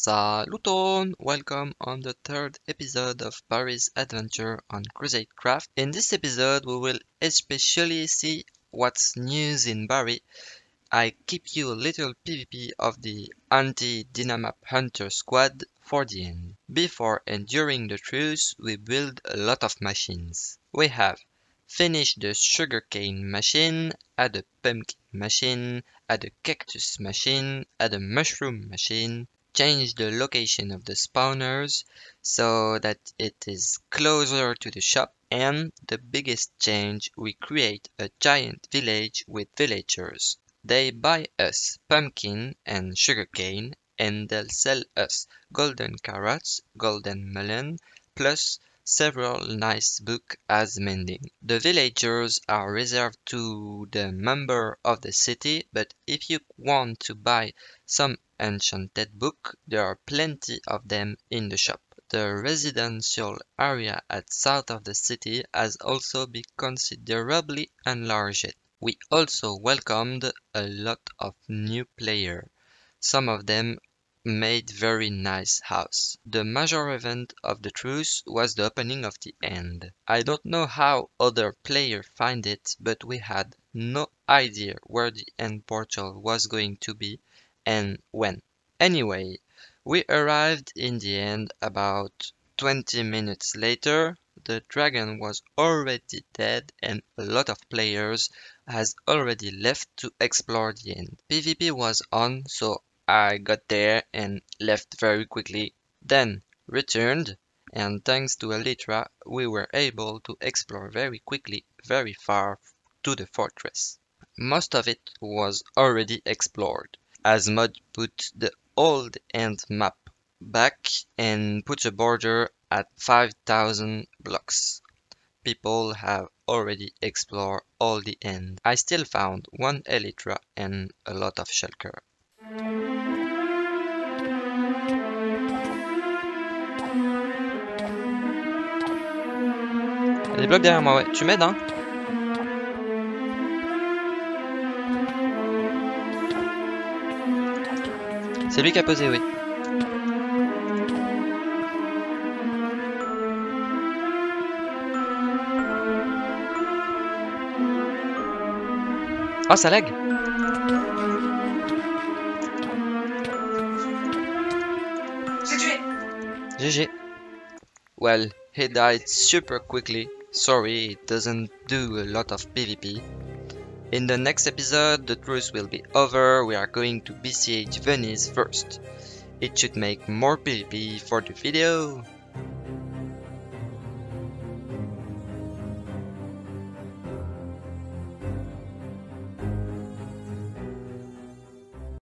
Saluton! Welcome on the third episode of Bari's adventure on Crusade Craft. In this episode we will especially see what's news in Barry. I keep you a little PvP of the anti-Dynamap Hunter squad for the end. Before and during the truce we build a lot of machines. We have finished the sugarcane machine, add a pumpkin machine, add a cactus machine, add a mushroom machine, change the location of the spawners so that it is closer to the shop and the biggest change we create a giant village with villagers. They buy us pumpkin and sugarcane and they'll sell us golden carrots, golden melon, plus several nice books as mending. The villagers are reserved to the member of the city, but if you want to buy some enchanted book, there are plenty of them in the shop. The residential area at south of the city has also been considerably enlarged. We also welcomed a lot of new players. Some of them made very nice house. The major event of the truce was the opening of the end. I don't know how other players find it, but we had no idea where the end portal was going to be and when. Anyway, we arrived in the end about 20 minutes later. The dragon was already dead and a lot of players has already left to explore the end. PvP was on, so I got there and left very quickly, then returned, and thanks to Elytra, we were able to explore very quickly, very far to the fortress. Most of it was already explored as Mod put the old end map back and put a border at 5000 blocks. People have already explored all the end. I still found one Elytra and a lot of shulker. Il y a des blocs derrière moi, ouais. Tu m'aides, hein C'est lui qui a posé, oui. Oh, ça lag GG. Well, he died super quickly. Sorry, it doesn't do a lot of PvP. In the next episode, the truce will be over, we are going to besiege Venice first. It should make more PvP for the video.